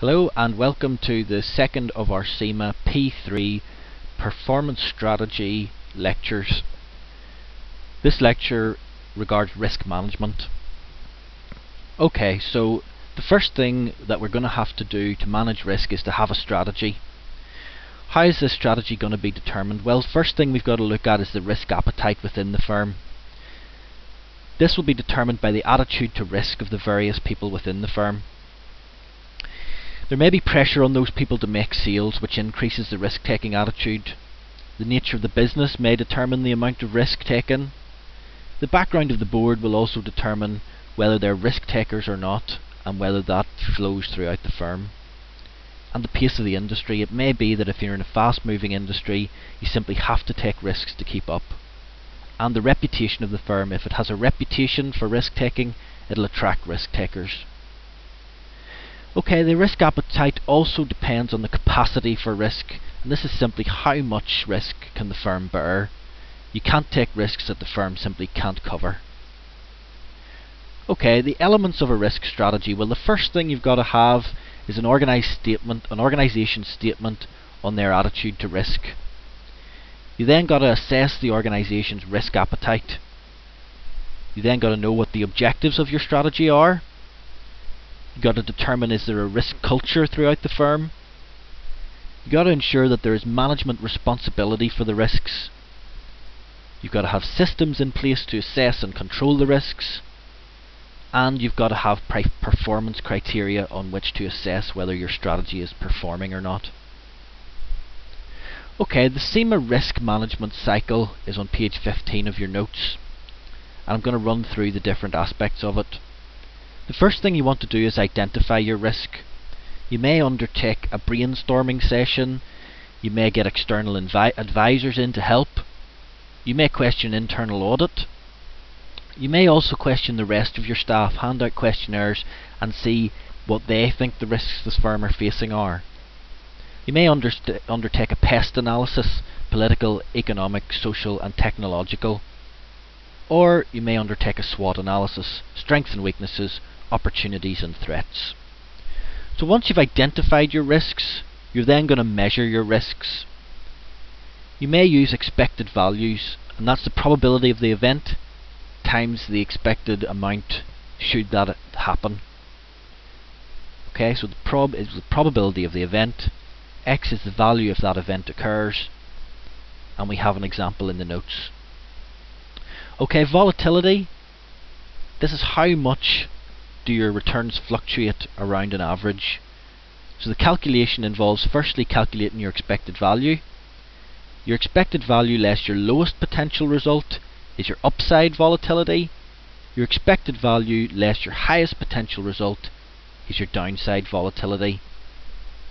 Hello and welcome to the second of our CIMA P3 Performance Strategy lectures. This lecture regards risk management. Okay, so the first thing that we're going to have to do to manage risk is to have a strategy. How is this strategy going to be determined? Well, first thing we've got to look at is the risk appetite within the firm. This will be determined by the attitude to risk of the various people within the firm. There may be pressure on those people to make sales which increases the risk taking attitude. The nature of the business may determine the amount of risk taken. The background of the board will also determine whether they're risk takers or not and whether that flows throughout the firm. And the pace of the industry. It may be that if you're in a fast moving industry you simply have to take risks to keep up. And the reputation of the firm, if it has a reputation for risk taking, it'll attract risk takers. Okay, the risk appetite also depends on the capacity for risk, and this is simply how much risk can the firm bear. You can't take risks that the firm simply can't cover. Okay, the elements of a risk strategy. Well, the first thing you've got to have is an organized statement, an organization statement on their attitude to risk. You then got to assess the organization's risk appetite. You then got to know what the objectives of your strategy are. You got to determine is there a risk culture throughout the firm. You've got to ensure that there is management responsibility for the risks. You've got to have systems in place to assess and control the risks. And you've got to have performance criteria on which to assess whether your strategy is performing or not. Okay, the CIMA risk management cycle is on page 15 of your notes. And I'm going to run through the different aspects of it. The first thing you want to do is identify your risk. You may undertake a brainstorming session, you may get external advisors in to help, you may question internal audit, you may also question the rest of your staff, hand out questionnaires and see what they think the risks this firm are facing are. You may undertake a pest analysis, political, economic, social and technological. Or you may undertake a SWOT analysis, strengths and weaknesses, opportunities and threats. So once you've identified your risks, you're then going to measure your risks. You may use expected values, and that's the probability of the event times the expected amount should that happen. Okay, so the prob is the probability of the event, x is the value if that event occurs, and we have an example in the notes. Okay, volatility. This is how much do your returns fluctuate around an average? So the calculation involves firstly calculating your expected value. Your expected value less your lowest potential result is your upside volatility. Your expected value less your highest potential result is your downside volatility.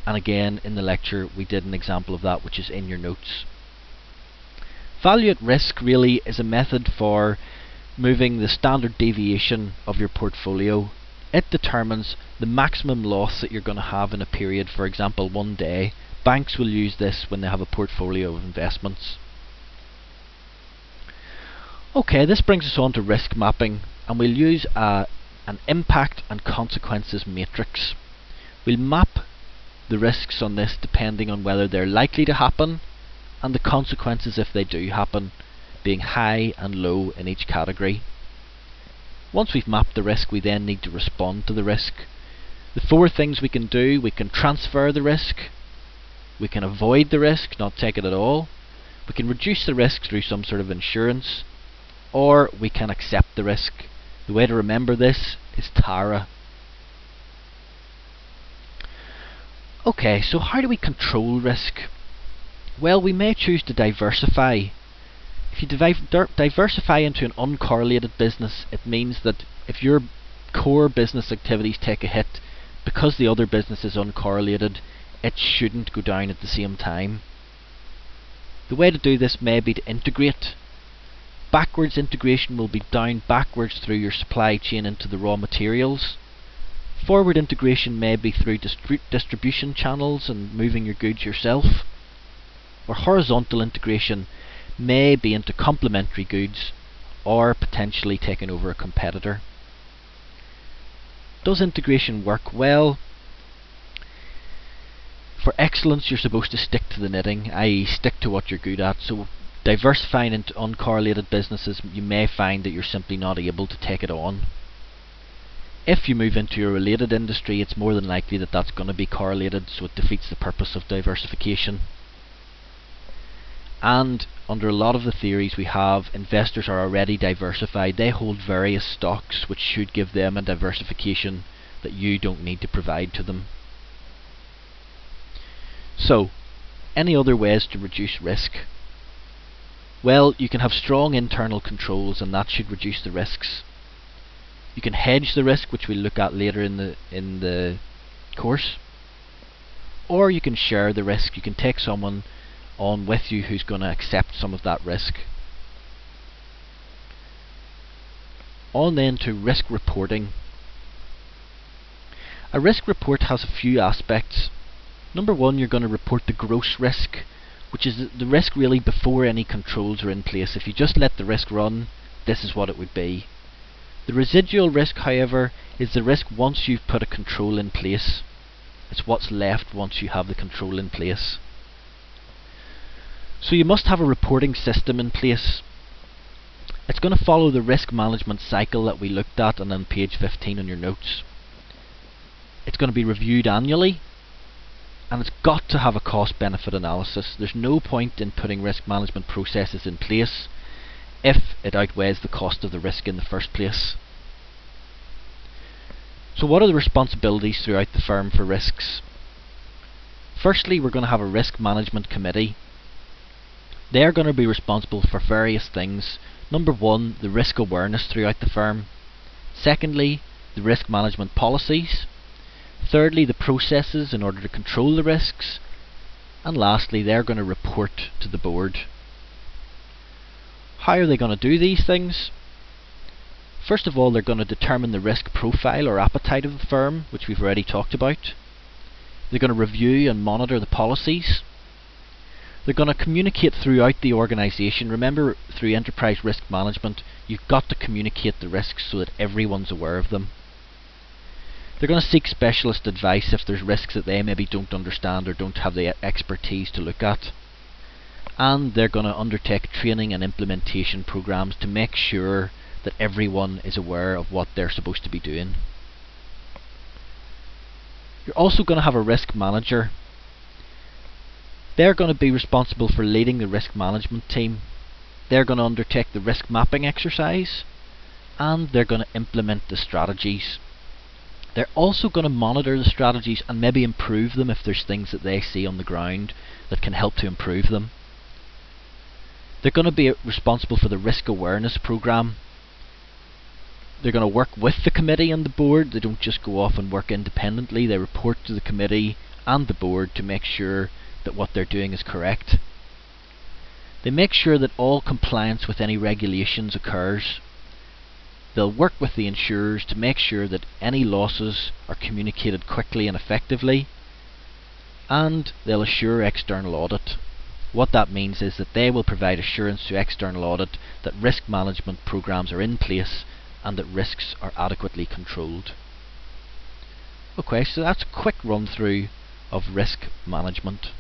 And again in the lecture we did an example of that which is in your notes. Value at risk really is a method for moving the standard deviation of your portfolio it determines the maximum loss that you're going to have in a period, for example one day. Banks will use this when they have a portfolio of investments. Okay, this brings us on to risk mapping and we'll use a, an impact and consequences matrix. We'll map the risks on this depending on whether they're likely to happen and the consequences if they do happen being high and low in each category. Once we've mapped the risk, we then need to respond to the risk. The four things we can do, we can transfer the risk, we can avoid the risk, not take it at all, we can reduce the risk through some sort of insurance, or we can accept the risk. The way to remember this is TARA. Okay, so how do we control risk? Well, we may choose to diversify if you diversify into an uncorrelated business, it means that if your core business activities take a hit, because the other business is uncorrelated, it shouldn't go down at the same time. The way to do this may be to integrate. Backwards integration will be down backwards through your supply chain into the raw materials. Forward integration may be through distri distribution channels and moving your goods yourself. Or horizontal integration may be into complementary goods or potentially taking over a competitor. Does integration work well? For excellence, you're supposed to stick to the knitting, i.e., stick to what you're good at. So, diversifying into uncorrelated businesses, you may find that you're simply not able to take it on. If you move into a related industry, it's more than likely that that's going to be correlated, so it defeats the purpose of diversification. And under a lot of the theories we have, investors are already diversified. They hold various stocks which should give them a diversification that you don't need to provide to them. So, any other ways to reduce risk? Well, you can have strong internal controls and that should reduce the risks. You can hedge the risk, which we'll look at later in the in the course. Or you can share the risk. You can take someone on with you who's going to accept some of that risk. On then to risk reporting. A risk report has a few aspects. Number one, you're going to report the gross risk, which is the risk really before any controls are in place. If you just let the risk run, this is what it would be. The residual risk, however, is the risk once you've put a control in place. It's what's left once you have the control in place. So you must have a reporting system in place. It's going to follow the risk management cycle that we looked at and on page 15 on your notes. It's going to be reviewed annually and it's got to have a cost benefit analysis. There's no point in putting risk management processes in place if it outweighs the cost of the risk in the first place. So what are the responsibilities throughout the firm for risks? Firstly, we're going to have a risk management committee they are going to be responsible for various things. Number one, the risk awareness throughout the firm. Secondly, the risk management policies. Thirdly, the processes in order to control the risks. And lastly, they're going to report to the board. How are they going to do these things? First of all, they're going to determine the risk profile or appetite of the firm, which we've already talked about. They're going to review and monitor the policies. They're going to communicate throughout the organisation. Remember, through enterprise risk management, you've got to communicate the risks so that everyone's aware of them. They're going to seek specialist advice if there's risks that they maybe don't understand or don't have the expertise to look at. And they're going to undertake training and implementation programs to make sure that everyone is aware of what they're supposed to be doing. You're also going to have a risk manager they're going to be responsible for leading the risk management team. They're going to undertake the risk mapping exercise and they're going to implement the strategies. They're also going to monitor the strategies and maybe improve them if there's things that they see on the ground that can help to improve them. They're going to be responsible for the risk awareness program. They're going to work with the committee and the board. They don't just go off and work independently. They report to the committee and the board to make sure that what they're doing is correct. They make sure that all compliance with any regulations occurs. They'll work with the insurers to make sure that any losses are communicated quickly and effectively. And they'll assure external audit. What that means is that they will provide assurance to external audit that risk management programs are in place and that risks are adequately controlled. Okay, so that's a quick run through of risk management.